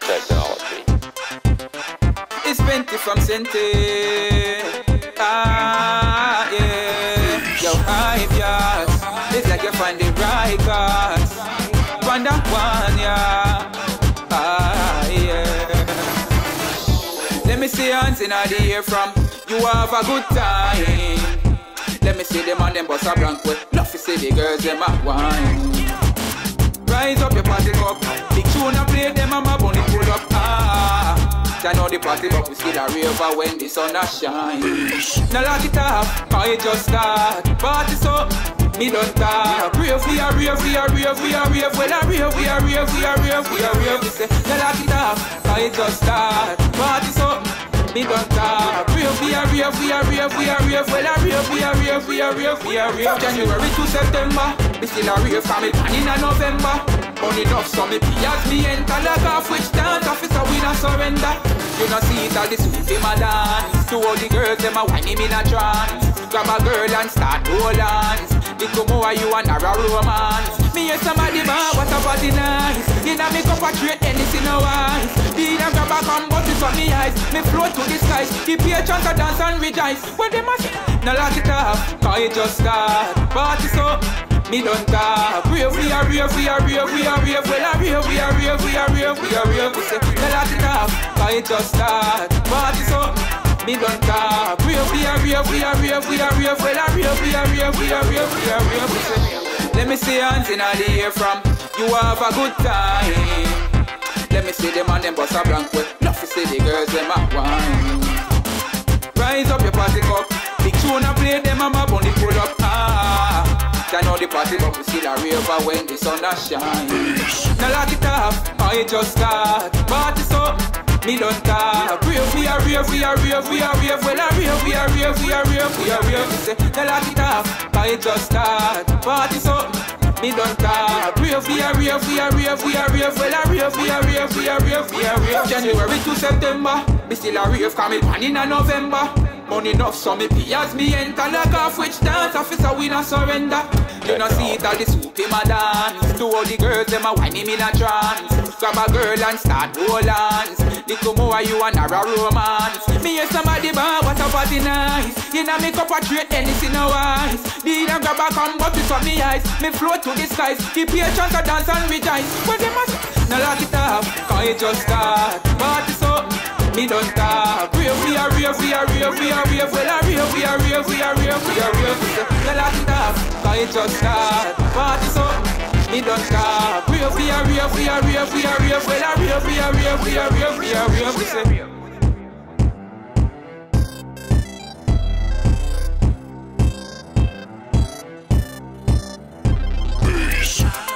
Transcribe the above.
Technology. It's 20 from Sente. Ah, yeah. Yo, hype, yes. It's like you find the right cards. Find that one, yeah. Ah, yeah. Let me see hands in the air from you have a good time. Let me see them on them bust a blank way. Love to see the girls them at wine. Rise up your party cup. Big tune and play them and my bunny pull up. Ah, I know the party but we still a river when the sun a shine. Now lock it up, cause it just start. Party so. Me don't talk. Rave, we are rave, we are rave, we are rave. Well, I rave, we are rave, we are rave, we are rave. We say, now lock it up, cause it just start. Party so. Me don't talk. Rave, we are rave, we are rave, we are rave. Well, I rave, we are rave, we are rave, we are rave. January to September, me still a from it, and in a November. Only enough so me as me enter like off which dance officer we not surrender. You not see it all the sweet in my dance. To all the girls them a whine him in a trance. Grab a girl and start hold hands. Little more you and a romance. Me and somebody man, what a body nice. Inna me cup a straight anything no wise. Dean and grab a come but it's on me eyes. Me float to the skies. Keep your chance to dance and rejoice. When they must now lock it up, cause it just start. Party so. Me don't talk. Rave, we are rave, we are rave, we are rave. Well, I rave, we are rave, we are rave, we are rave. We say, now lock it up, cause it just start. Party so. Me don't talk. Rave, we are rave, we are rave, we are rave. Well, I rave, we are rave, we are rave, we are. We say, let me see hands in the air from you have a good time. Let me see them on them bust a blank way. To see the girls them at wine. Rise up your party cup. Big tune and play them and my bunny pull Ah, I know the party but we still a river when the sun a shine. Now lock it cause it just start. Party so. Me don't talk. Rave, we are rave, we are rave, we are rave. Well, I rave, we are rave, we are rave, we are rave. Say, now lock it cause it just start. Party so. Me don't talk. Rave, we are rave, we are rave, we are rave. Well, I rave, we are rave, we are rave, we are rave. January to September, me still a rave, cause me pan in a November. Money enough, so me pay as me enter like off which dance officer we not surrender. You not see it all the soup in my dance. To all the girls, them a whine him in a trance. Grab a girl and start hands. Little more you and a romance. Me and somebody bar, what a body nice. You know me cup a straight anything no wise. Did I grab a come but it's on me eyes. Me float to the skies. Keep your chance to dance and rejoice. When they must now lock it up, cause it just start. Party so. Me don't talk. Rave, we are rave, we are rave, we are. Well, rave, we are rave, we are rave, we are rave. We say, now lock it it just start. Party so. Me don't talk. Rave, we are rave, we are rave, we are rave. Well, I rave, we are rave, we are rave, we are rave. We say. Peace.